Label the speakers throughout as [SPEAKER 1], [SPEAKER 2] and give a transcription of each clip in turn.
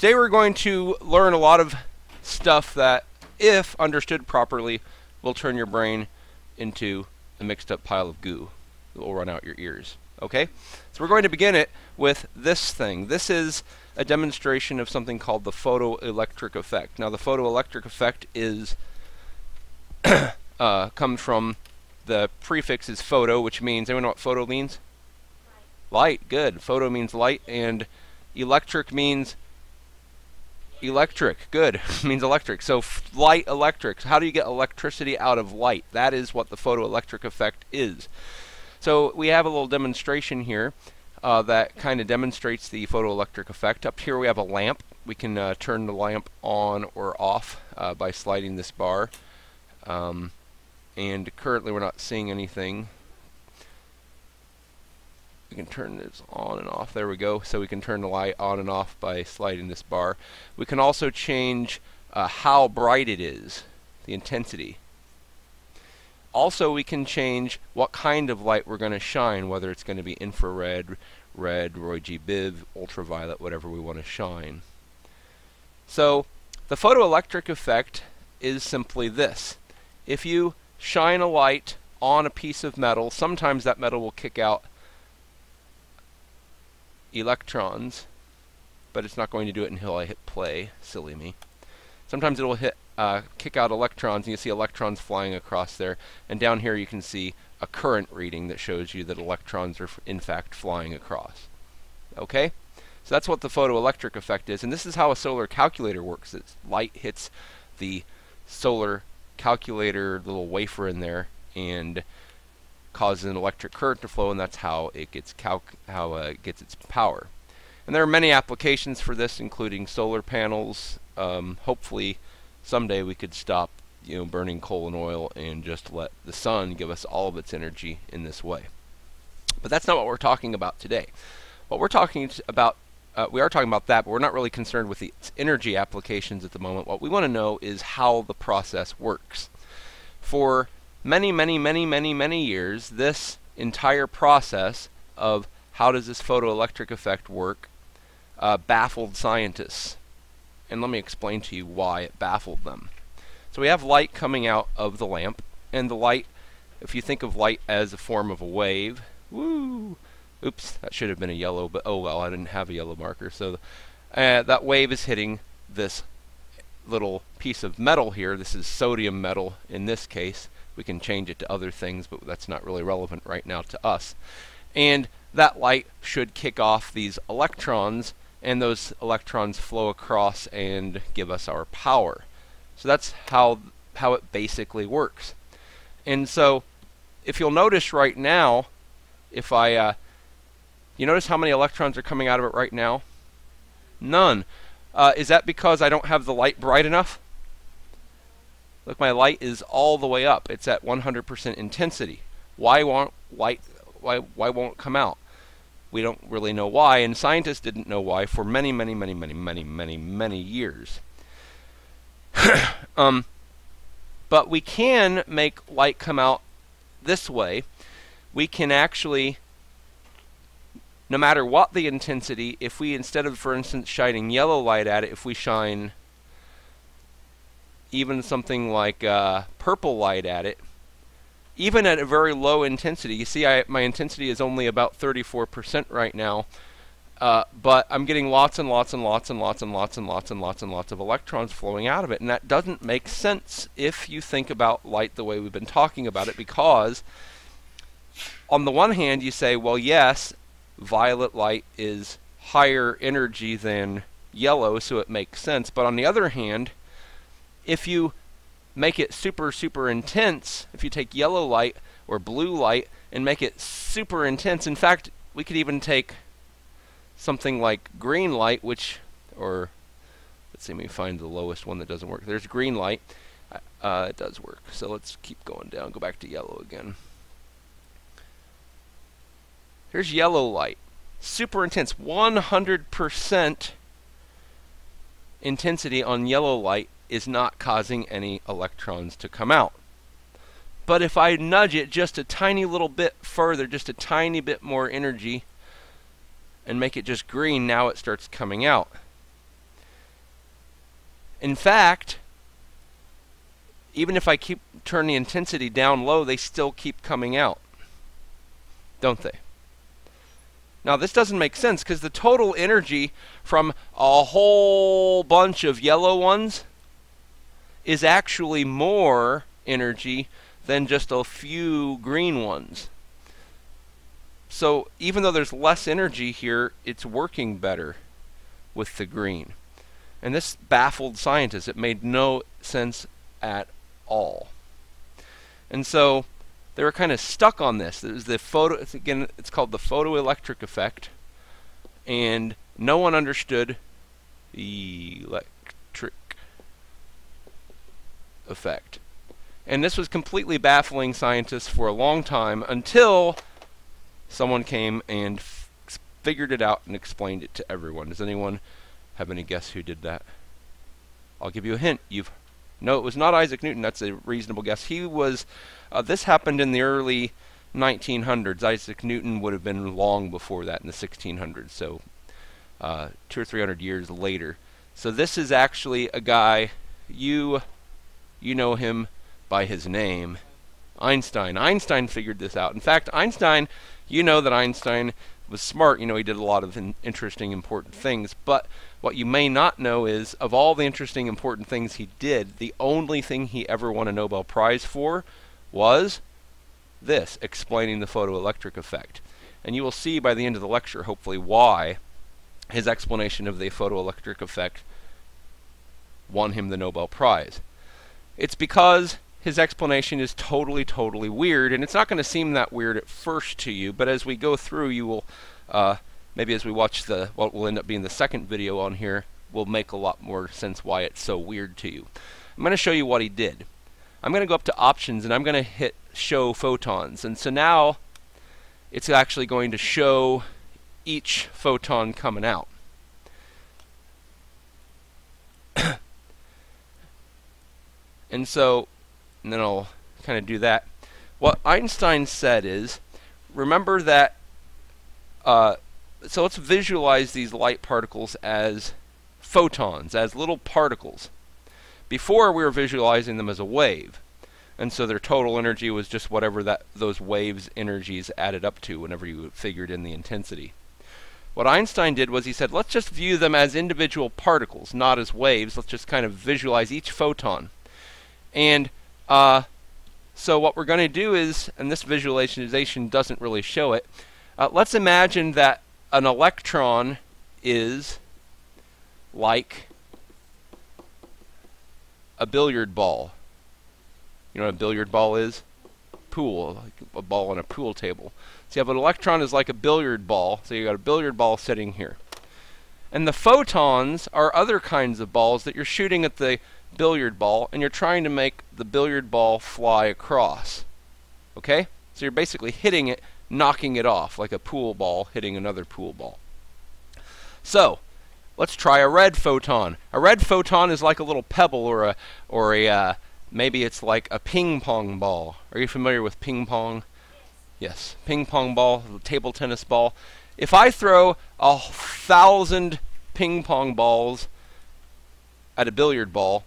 [SPEAKER 1] Today we're going to learn a lot of stuff that, if understood properly, will turn your brain into a mixed up pile of goo that will run out your ears. Okay? So we're going to begin it with this thing. This is a demonstration of something called the photoelectric effect. Now the photoelectric effect is uh, comes from the prefix is photo, which means anyone know what photo means? Light. light. Good. Photo means light, and electric means electric. Good. means electric. So light electric. How do you get electricity out of light? That is what the photoelectric effect is. So we have a little demonstration here uh, that kind of demonstrates the photoelectric effect. Up here we have a lamp. We can uh, turn the lamp on or off uh, by sliding this bar. Um, and currently we're not seeing anything. We can turn this on and off. There we go. So we can turn the light on and off by sliding this bar. We can also change uh, how bright it is, the intensity. Also, we can change what kind of light we're going to shine, whether it's going to be infrared, red, Roy G. Biv, ultraviolet, whatever we want to shine. So, the photoelectric effect is simply this. If you shine a light on a piece of metal, sometimes that metal will kick out electrons, but it's not going to do it until I hit play. Silly me. Sometimes it will hit uh, kick out electrons, and you see electrons flying across there. And down here you can see a current reading that shows you that electrons are in fact flying across. Okay? So that's what the photoelectric effect is. And this is how a solar calculator works. It's light hits the solar calculator little wafer in there and causes an electric current to flow, and that's how it gets how uh, gets its power. And there are many applications for this, including solar panels. Um, hopefully, someday we could stop, you know, burning coal and oil and just let the sun give us all of its energy in this way. But that's not what we're talking about today. What we're talking about, uh, we are talking about that, but we're not really concerned with the energy applications at the moment. What we want to know is how the process works. For many, many, many, many, many years, this entire process of how does this photoelectric effect work uh, baffled scientists. And let me explain to you why it baffled them. So we have light coming out of the lamp, and the light, if you think of light as a form of a wave, woo, oops, that should have been a yellow, but oh well, I didn't have a yellow marker. So uh, that wave is hitting this little piece of metal here. This is sodium metal in this case. We can change it to other things, but that's not really relevant right now to us. And that light should kick off these electrons and those electrons flow across and give us our power. So that's how how it basically works. And so if you'll notice right now, if I uh, you notice how many electrons are coming out of it right now? None. Uh, is that because I don't have the light bright enough? Look, my light is all the way up. It's at 100% intensity. Why won't light? Why why won't it come out? We don't really know why, and scientists didn't know why for many, many, many, many, many, many, many years. um, but we can make light come out this way. We can actually, no matter what the intensity, if we, instead of, for instance, shining yellow light at it, if we shine even something like uh, purple light at it, even at a very low intensity, you see I, my intensity is only about 34% right now, uh, but I'm getting lots and lots and lots and lots and lots and lots and lots and lots of electrons flowing out of it. And that doesn't make sense if you think about light the way we've been talking about it, because on the one hand, you say, well, yes, violet light is higher energy than yellow, so it makes sense. But on the other hand, if you make it super, super intense, if you take yellow light or blue light and make it super intense, in fact, we could even take something like green light, which, or let's see, let me find the lowest one that doesn't work. There's green light. Uh, it does work. So let's keep going down. Go back to yellow again. Here's yellow light. Super intense. 100% intensity on yellow light is not causing any electrons to come out. But if I nudge it just a tiny little bit further, just a tiny bit more energy, and make it just green, now it starts coming out. In fact, even if I keep turn the intensity down low, they still keep coming out. Don't they? Now this doesn't make sense because the total energy from a whole bunch of yellow ones is actually more energy than just a few green ones. So even though there's less energy here, it's working better with the green. And this baffled scientists. It made no sense at all. And so they were kind of stuck on this. It was the photo it's again it's called the photoelectric effect. And no one understood electric effect. And this was completely baffling scientists for a long time until someone came and figured it out and explained it to everyone. Does anyone have any guess who did that? I'll give you a hint. You've no, it was not Isaac Newton. That's a reasonable guess. He was. Uh, this happened in the early 1900s. Isaac Newton would have been long before that in the 1600s. So uh, two or three hundred years later. So this is actually a guy you you know him by his name, Einstein. Einstein figured this out. In fact, Einstein, you know that Einstein was smart. You know he did a lot of in interesting, important things. But what you may not know is, of all the interesting, important things he did, the only thing he ever won a Nobel Prize for was this, explaining the photoelectric effect. And you will see by the end of the lecture, hopefully, why his explanation of the photoelectric effect won him the Nobel Prize. It's because his explanation is totally, totally weird, and it's not going to seem that weird at first to you, but as we go through, you will uh, maybe as we watch the what will end up being the second video on here will make a lot more sense why it's so weird to you. I'm going to show you what he did. I'm going to go up to options and I'm going to hit show photons and so now it's actually going to show each photon coming out. And so and then I'll kind of do that. What Einstein said is remember that uh, so let's visualize these light particles as photons, as little particles. Before we were visualizing them as a wave. And so their total energy was just whatever that those waves energies added up to whenever you figured in the intensity. What Einstein did was he said, let's just view them as individual particles, not as waves. Let's just kind of visualize each photon. And uh, so what we're going to do is, and this visualization doesn't really show it, uh, let's imagine that an electron is like a billiard ball. You know what a billiard ball is? Pool, like a ball on a pool table. So you have an electron is like a billiard ball. So you got a billiard ball sitting here. And the photons are other kinds of balls that you're shooting at the billiard ball and you're trying to make the billiard ball fly across. Okay? So you're basically hitting it knocking it off like a pool ball hitting another pool ball. So, let's try a red photon. A red photon is like a little pebble or a or a uh, maybe it's like a ping pong ball. Are you familiar with ping pong? Yes, ping pong ball, table tennis ball. If I throw a thousand ping pong balls at a billiard ball,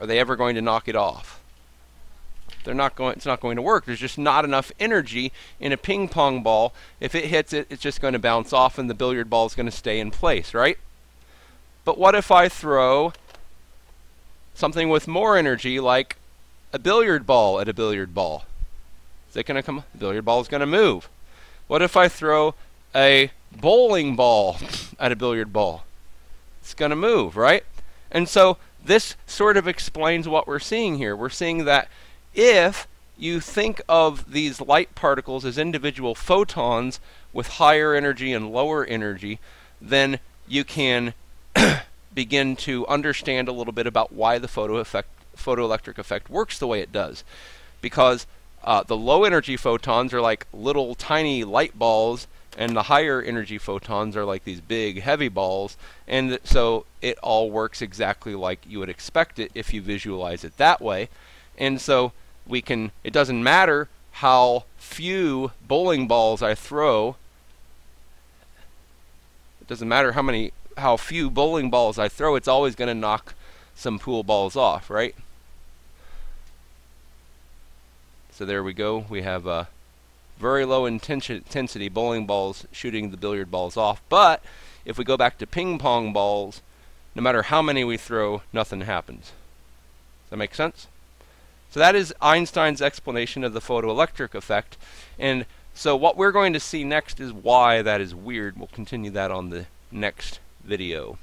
[SPEAKER 1] are they ever going to knock it off? they're not going it's not going to work. There's just not enough energy in a ping pong ball. If it hits it it's just going to bounce off and the billiard ball is going to stay in place right? But what if I throw something with more energy like a billiard ball at a billiard ball? Is it going to come the billiard ball is going to move. What if I throw a bowling ball at a billiard ball? It's going to move right? And so this sort of explains what we're seeing here we're seeing that if you think of these light particles as individual photons with higher energy and lower energy, then you can begin to understand a little bit about why the photo effect, photoelectric effect works the way it does. Because uh, the low energy photons are like little tiny light balls, and the higher energy photons are like these big heavy balls, and so it all works exactly like you would expect it if you visualize it that way. And so we can, it doesn't matter how few bowling balls I throw. It doesn't matter how many how few bowling balls I throw, it's always going to knock some pool balls off, right? So there we go. We have uh, very low intensity bowling balls shooting the billiard balls off. But if we go back to ping pong balls, no matter how many we throw, nothing happens. Does that make sense? So that is Einstein's explanation of the photoelectric effect. And so what we're going to see next is why that is weird. We'll continue that on the next video.